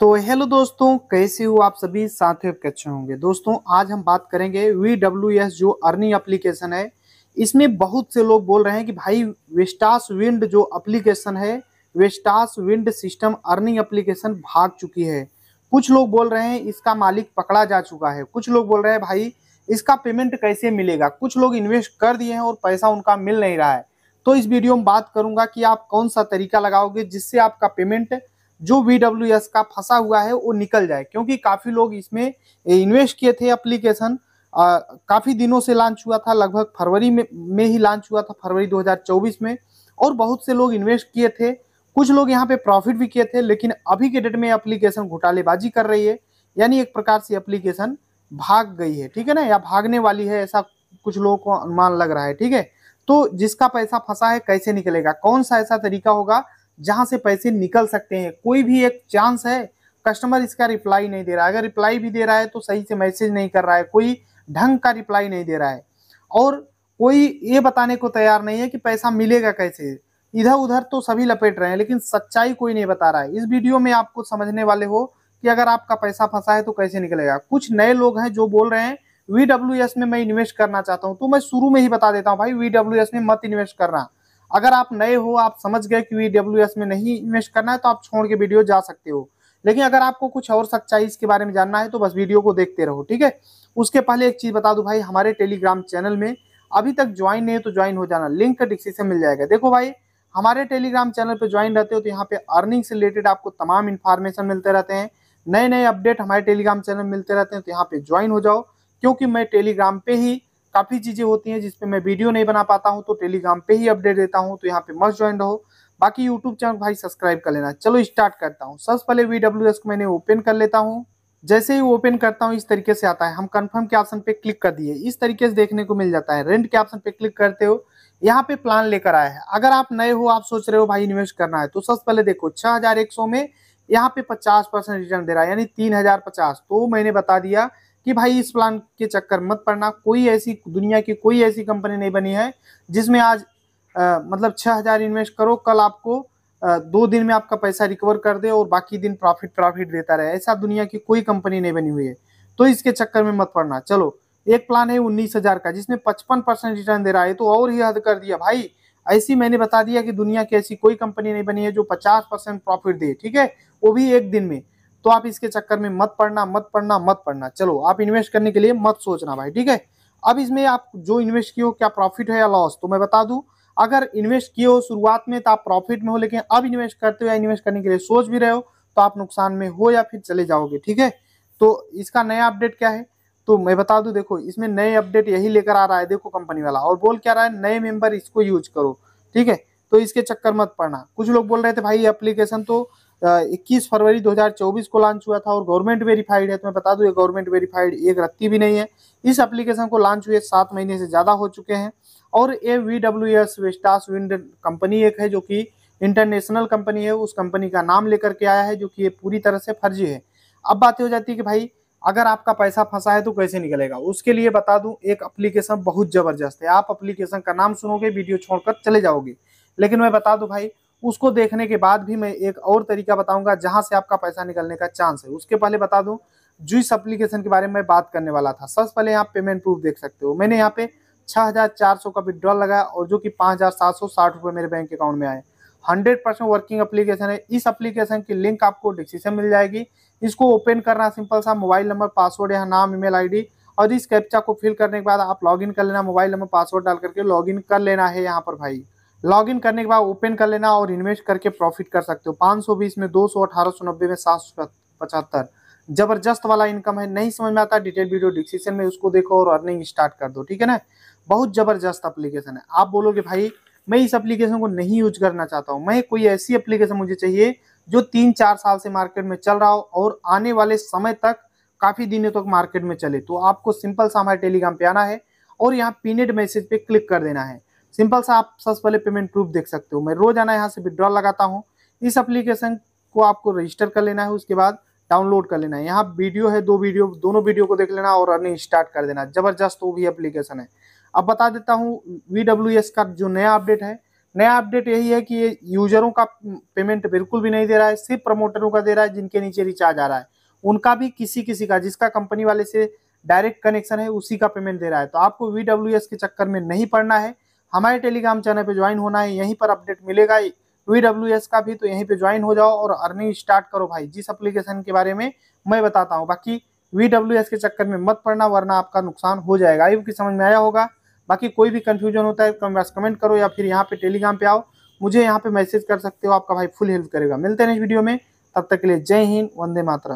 तो हेलो दोस्तों, कैसे हो आप सभी? साथ में अच्छे होंगे? दोस्तों, आज हम बात करेंगे वी जो अर्निंग एप्लीकेशन है। इसमें बहुत से लोग बोल रहे हैं कि भाई वेस्टास विंड जो एप्लीकेशन है Vestas wind system earning application भाग चुकी है। कुछ लोग बोल रहे हैं, इसका मालिक पकड़ा जा चुका है। कुछ लोग बोल रहे हैं, भाई, इसका पेमेंट कैसे मिलेगा? कुछ लोग इन्वेस्ट कर दिए हैं और पैसा उनका मिल नहीं रहा है। तो इस वीडियो में बात करूँगा कि आप कौन सा तरीका लगाओगे जिससे आपका पेमेंट जो वी का फंसा हुआ है, वो निकल जाए। क्योंकि काफ़ी लोग इसमें इन्वेस्ट किए थे एप्लीकेशन काफ़ी दिनों से लॉन्च हुआ था, लगभग फरवरी में में ही लॉन्च हुआ था, फरवरी 2024 में। और बहुत से लोग इन्वेस्ट किए थे। कुछ लोग यहाँ पे प्रॉफिट भी किए थे, लेकिन अभी के डेट में एप्लीकेशन घोटालेबाजी कर रही है। यानी एक प्रकार से एप्लीकेशन भाग गई है। ठीक है ना? या भागने वाली है, ऐसा कुछ लोगों को अनुमान लग रहा है। ठीक है? तो जिसका पैसा फंसा है, कैसे निकलेगा? कौन सा ऐसा तरीका होगा जहाँ से पैसे निकल सकते हैं। कोई भी एक चांस है कस्टमर इसका रिप्लाई नहीं दे रहा है। अगर रिप्लाई भी दे रहा है तो सही से मैसेज नहीं कर रहा है। कोई ढंग का रिप्लाई नहीं दे रहा है। और कोई ये बताने को तैयार नहीं है कि पैसा मिलेगा कैसे। इधर उधर तो सभी लपेट रहे हैं, लेकिन सच्चाई कोई नहीं बता रहा है। इस वीडियो में आपको समझने वाले हो कि अगर आपका पैसा फंसा है तो कैसे निकलेगा। कुछ नए लोग हैं जो बोल रहे हैं वी में मैं इन्वेस्ट करना चाहता हूँ। तो मैं शुरू में ही बता देता हूँ, भाई वी में मत इन्वेस्ट करना। अगर आप नए हो, आप समझ गए कि वी में नहीं इन्वेस्ट करना है तो आप छोड़ के वीडियो जा सकते हो। लेकिन अगर आपको कुछ और सच्चाई इसके बारे में जानना है तो बस वीडियो को देखते रहो, ठीक है? उसके पहले एक चीज़ बता दू भाई, हमारे टेलीग्राम चैनल में अभी तक ज्वाइन नहीं है तो ज्वाइन हो जाना। लिंक डिस्क्रिप्शन मिल जाएगा। देखो भाई, हमारे टेलीग्राम चैनल पे ज्वाइन रहते हो तो यहाँ पे अर्निंग से रिलेटेड आपको तमाम इन्फॉर्मेशन मिलते रहते हैं। नए नए अपडेट हमारे टेलीग्राम चैनल मिलते रहते हैं तो यहाँ पे ज्वाइन हो जाओ। क्योंकि मैं टेलीग्राम पे ही काफ़ी चीज़ें होती हैं जिसपे मैं वीडियो नहीं बना पाता हूँ तो टेलीग्राम पे ही अपडेट देता हूँ तो यहाँ पे मस्ट ज्वाइन रहो। बाकी यूट्यूब चैनल भाई सब्सक्राइब कर लेना। चलो स्टार्ट करता हूँ। सबसे पहले वी को मैंने ओपन कर लेता हूँ। जैसे ही ओपन करता हूँ, इस तरीके से आता है। हम कन्फर्म के ऑप्शन पे क्लिक कर दिए। इस तरीके से देखने को मिल जाता है। रेंट के ऑप्शन पे क्लिक करते हो। यहाँ पे प्लान लेकर आया है। अगर आप नए हो, आप सोच रहे हो, भाई इन्वेस्ट करना है तो सबसे पहले देखो, छह हज़ार एक सौ में यहाँ पे पचास परसेंट रिटर्न दे रहा है, यानी तीन हज़ार पचास। तो मैंने बता दिया कि भाई इस प्लान के चक्कर मत पड़ना कोई ऐसी दुनिया की कोई ऐसी कंपनी नहीं बनी है जिसमें आज आ, मतलब छह हज़ार इन्वेस्ट करो कल आपको आ, दो दिन में आपका पैसा रिकवर कर दे और बाकी दिन प्रॉफिट प्रॉफिट देता रहे। ऐसा दुनिया की कोई कंपनी नहीं बनी हुई है। तो इसके चक्कर में मत पड़ना। चलो एक प्लान है उन्नीस हज़ार का जिसमें पचपन परसेंट रिटर्न दे रहा है तो और ही हद कर दिया। भाई ऐसी मैंने बता दिया कि दुनिया की ऐसी कोई कंपनी नहीं बनी है जो पचास परसेंट प्रॉफिट दे ठीक है? वो भी एक दिन में। तो आप इसके चक्कर में मत पड़ना मत पड़ना मत पड़ना। चलो, आप इन्वेस्ट करने के लिए मत सोचना भाई, ठीक है? अब इसमें आप जो इन्वेस्ट किए हो, क्या प्रॉफिट है या लॉस तो मैं बता दूँ, अगर इन्वेस्ट किए हो शुरुआत में तो आप प्रॉफिट में हो, लेकिन अब इन्वेस्ट करते हो या इन्वेस्ट करने के लिए सोच भी रहे हो तो आप नुकसान में हो या फिर चले जाओगे, ठीक है? तो इसका नया अपडेट क्या है? तो मैं बता दूँ, देखो, इसमें नए अपडेट यही लेकर आ रहा है, देखो कंपनी वाला, और बोल क्या रहा है, नए मेंबर इसको यूज़ करो, ठीक है? तो इसके चक्कर मत पड़ना। कुछ लोग बोल रहे थे, भाई एप्लीकेशन तो इक्कीस फरवरी 2024 को लॉन्च हुआ था और गवर्नमेंट वेरीफाइड है। तो मैं बता दूँ, ये गवर्नमेंट वेरीफाइड एक रत्ती भी नहीं है। इस एप्लीकेशन को लॉन्च हुए सात महीने से ज़्यादा हो चुके हैं। और ये V W S Vestas wind company एक है जो कि इंटरनेशनल कंपनी है। उस कंपनी का नाम लेकर के आया है, जो कि ये पूरी तरह से फर्जी है। अब बात हो जाती है कि भाई, अगर आपका पैसा फंसा है तो कैसे निकलेगा? उसके लिए बता दूँ, एक एप्लीकेशन बहुत ज़बरदस्त है। आप एप्लीकेशन का नाम सुनोगे वीडियो छोड़कर चले जाओगे। लेकिन मैं बता दूँ भाई उसको देखने के बाद भी मैं एक और तरीका बताऊँगा जहाँ से आपका पैसा निकलने का चांस है। उसके पहले बता दूँ जुइस एप्लीकेशन के बारे में बात करने वाला था। सबसे पहले यहाँ पेमेंट प्रूफ देख सकते हो। मैंने यहाँ पे छह हज़ार चार सौ का विड्रॉल लगाया और जो कि पाँच हज़ार मेरे बैंक अकाउंट में आए। हंड्रेड परसेंट वर्किंग एप्लीकेशन है। इस एप्लीकेशन की लिंक आपको डिस्क्रिप्शन मिल जाएगी। इसको ओपन करना सिंपल सा मोबाइल नंबर पासवर्ड या नाम ईमेल आईडी और इस कैप्चा को फिल करने के बाद आप लॉगिन कर लेना। मोबाइल नंबर पासवर्ड डाल करके लॉगिन कर लेना है यहाँ पर भाई। लॉगिन करने के बाद ओपन कर लेना और इन्वेस्ट करके प्रॉफिट कर सकते हो। 520 में 200 1890 में सात सौ पचहत्तर। ज़बरदस्त वाला इनकम है, नहीं समझ में आता, डिटेल वीडियो डिस्क्रिप्शन में उसको देखो और अर्निंग स्टार्ट कर दो, ठीक है ना? बहुत ज़बरदस्त एप्लीकेशन है। आप बोलोगे, भाई, मैं इस एप्लीकेशन को नहीं यूज़ करना चाहता हूँ। मैं कोई ऐसी एप्लीकेशन मुझे चाहिए जो तीन चार साल से मार्केट में चल रहा हो और आने वाले समय तक काफ़ी दिनों तक मार्केट में चले। तो आपको सिंपल सा हमारे टेलीग्राम पे आना है और यहाँ पीनेट मैसेज पे क्लिक कर देना है। सिंपल सा आप सबसे पहले पेमेंट प्रूफ देख सकते हो। मैं रोज़ाना यहाँ से विड्रॉल लगाता हूँ। इस एप्लीकेशन को आपको रजिस्टर कर लेना है, उसके बाद डाउनलोड कर लेना है। यहाँ वीडियो है, दो वीडियो दोनों वीडियो को देख लेना और अर्निंग स्टार्ट कर देना। ज़बरदस्त वो भी एप्लीकेशन है। अब बता देता हूँ वी का जो नया अपडेट है, नया अपडेट यही है कि ये यूजरों का पेमेंट बिल्कुल भी नहीं दे रहा है, सिर्फ़ प्रमोटरों का दे रहा है, जिनके नीचे रिचार्ज आ रहा है। उनका भी किसी किसी का, जिसका कंपनी वाले से डायरेक्ट कनेक्शन है, उसी का पेमेंट दे रहा है। तो आपको वी के चक्कर में नहीं पड़ना है। हमारे टेलीग्राम चैनल पे ज्वाइन होना है, यहीं पर अपडेट मिलेगा वी का भी तो यहीं पे ज्वाइन हो जाओ और अर्निंग स्टार्ट करो भाई। जिस एप्लीकेशन के बारे में मैं बताता हूँ, बाकी वी के चक्कर में मत पड़ना, वरना आपका नुकसान हो जाएगा। आई की समझ में आया होगा। बाकी कोई भी कन्फ्यूज़न होता है तो कमेंट करो या फिर यहाँ पे टेलीग्राम पे आओ। मुझे यहाँ पे मैसेज कर सकते हो, आपका भाई फुल हेल्प करेगा। मिलते हैं इस वीडियो में। तब तक के लिए जय हिंद, वंदे मातरम।